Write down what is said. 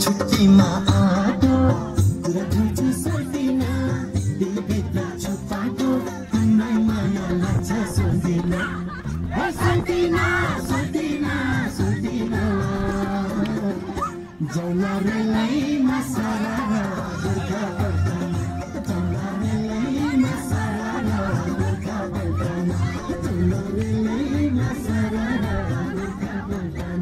छुट्टीमा आएको कुरा बुझ्नु सक्दिन दिलभित्र छुपाएको तिमीलाई माया